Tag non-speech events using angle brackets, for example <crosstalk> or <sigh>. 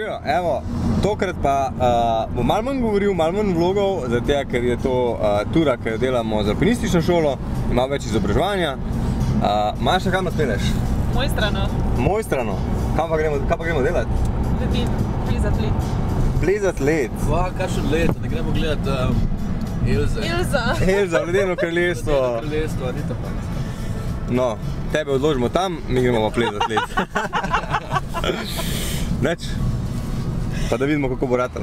Živijo, evo, tokrat pa uh, bom malo manj govoril, malo manj vlogov, zato ker je to uh, tura, ki jo delamo z alpinistično šolo, ima več izobraževanja. Uh, Maša, kam nas peleš? Moj strano, Moj strano. Kam pa gremo, kam pa gremo delati? ljudi, plizat led. Plezat led. Kva, kakšen let, ne gremo gledat um, Ilze. Ilza. Elza, ledeno kraljestvo. Kraljestvo, ni to pa. No, tebe odložimo tam, mi gremo pa plezat led. Neč. <laughs> Па да видиме колку борател.